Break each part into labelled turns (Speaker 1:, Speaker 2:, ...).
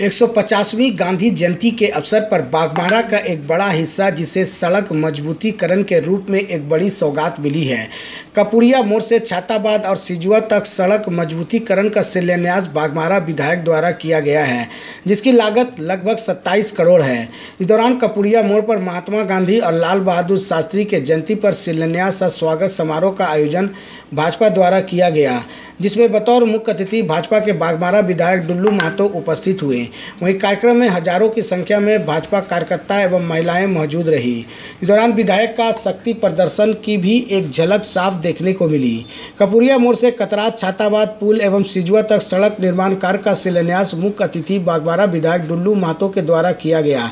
Speaker 1: 150वीं गांधी जयंती के अवसर पर बागमारा का एक बड़ा हिस्सा, जिसे सड़क मजबूतीकरण के रूप में एक बड़ी सौगात मिली है। कपुड़िया मोड़ से छाताबाद और सिजुआ तक सड़क मजबूतीकरण का शिलान्यास बागमारा विधायक द्वारा किया गया है, जिसकी लागत लगभग 27 करोड़ है। इस दौरान कपुड़िया मोड़ पर महात्मा गांधी और लाल बहादुर शास्त्री के जयंती पर शिलान्यास और स्वागत समारोह का आयोजन भाजपा द्वारा किया गया, जिसमें बतौर मुख्य अतिथि भाजपा के बागमारा विधायक डुल्लू महतो उपस्थित हुए। वहीं कार्यक्रम में हज़ारों की संख्या में भाजपा कार्यकर्ता एवं महिलाएँ मौजूद रही। इस दौरान विधायक का शक्ति प्रदर्शन की भी एक झलक साफ़ देखने को मिली। कपूरिया मोड़ से कतरात छाताबाद, पुल एवं सिजुआ तक सड़क निर्माण कार्य का शिलान्यास मुख्य अतिथि बागबारा विधायक डुल्लू महतो के द्वारा किया गया।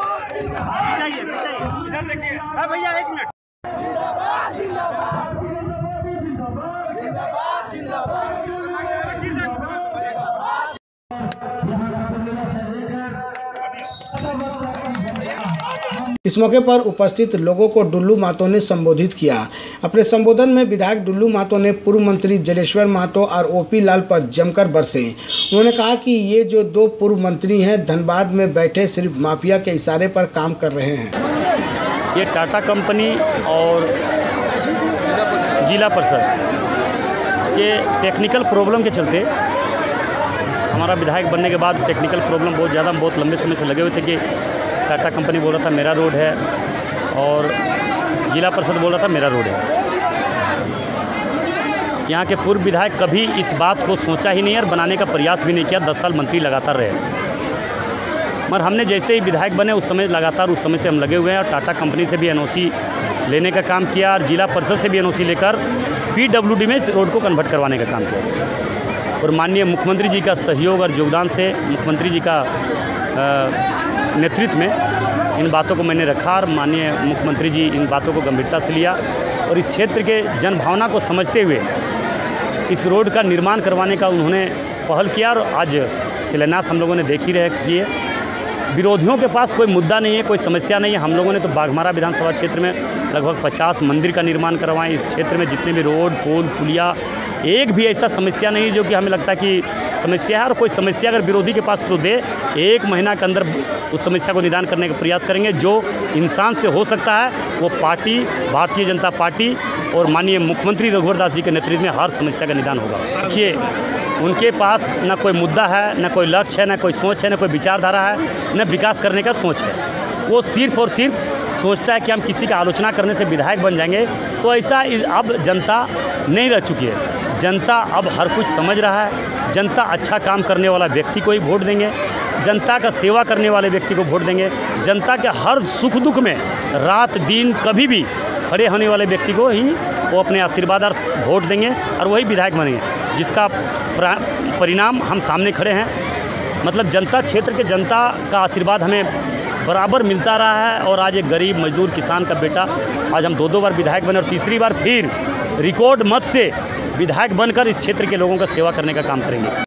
Speaker 2: चाहिए चाहिए हाँ भैया एक मिनट।
Speaker 1: इस मौके पर उपस्थित लोगों को डुल्लू महतो ने संबोधित किया। अपने संबोधन में विधायक डुल्लू महतो ने पूर्व मंत्री जलेश्वर महतो और ओपी लाल पर जमकर बरसे। उन्होंने कहा कि ये जो दो पूर्व मंत्री हैं, धनबाद में बैठे सिर्फ़ माफिया के इशारे पर काम कर रहे हैं।
Speaker 3: ये टाटा कंपनी और जिला परिषद, ये टेक्निकल प्रॉब्लम के चलते हमारा विधायक बनने के बाद टेक्निकल प्रॉब्लम बहुत ज़्यादा, बहुत लंबे समय से लगे हुए थे कि टाटा कंपनी बोल रहा था मेरा रोड है और जिला परिषद बोल रहा था मेरा रोड है। यहाँ के पूर्व विधायक कभी इस बात को सोचा ही नहीं और बनाने का प्रयास भी नहीं किया, दस साल मंत्री लगातार रहे। मगर हमने जैसे ही विधायक बने, उस समय लगातार उस समय से हम लगे हुए हैं और टाटा कंपनी से भी एनओसी लेने का काम किया और जिला परिषद से भी एनओसी लेकर पीडब्ल्यूडी में इस रोड को कन्वर्ट करवाने का काम किया। और माननीय मुख्यमंत्री जी का सहयोग और योगदान से मुख्यमंत्री जी का नेतृत्व में इन बातों को मैंने रखा और माननीय मुख्यमंत्री जी इन बातों को गंभीरता से लिया और इस क्षेत्र के जनभावना को समझते हुए इस रोड का निर्माण करवाने का उन्होंने पहल किया और आज शिलान्यास हम लोगों ने देख ही रहे किए। विरोधियों के पास कोई मुद्दा नहीं है, कोई समस्या नहीं है। हम लोगों ने तो बाघमारा विधानसभा क्षेत्र में लगभग 50 मंदिर का निर्माण करवाएँ। इस क्षेत्र में जितने भी रोड, पुल, पुलिया एक भी ऐसा समस्या नहीं जो कि हमें लगता है कि समस्या है और कोई समस्या अगर विरोधी के पास तो दे। एक महीना के अंदर उस समस्या को निदान करने का प्रयास करेंगे। जो इंसान से हो सकता है, वो पार्टी, भारतीय जनता पार्टी और माननीय मुख्यमंत्री रघुवर दास जी के नेतृत्व में हर समस्या का निदान होगा। देखिए, उनके पास न कोई मुद्दा है, न कोई लक्ष्य है, न कोई सोच है, न कोई विचारधारा है, न विकास करने का सोच है। वो सिर्फ़ और सिर्फ़ सोचता है कि हम किसी का आलोचना करने से विधायक बन जाएँगे। तो ऐसा अब जनता नहीं रह चुकी है। जनता अब हर कुछ समझ रहा है। जनता अच्छा काम करने वाला व्यक्ति को ही वोट देंगे। जनता का सेवा करने वाले व्यक्ति को वोट देंगे। जनता के हर सुख दुख में रात दिन कभी भी खड़े होने वाले व्यक्ति को ही वो अपने आशीर्वाद और वोट देंगे और वही विधायक बनेंगे, जिसका परिणाम हम सामने खड़े हैं। मतलब जनता क्षेत्र के जनता का आशीर्वाद हमें बराबर मिलता रहा है और आज एक गरीब, मजदूर किसान का बेटा आज हम दो दो बार विधायक बने और तीसरी बार फिर रिकॉर्ड मत से विधायक बनकर इस क्षेत्र के लोगों का सेवा करने का काम करेंगे।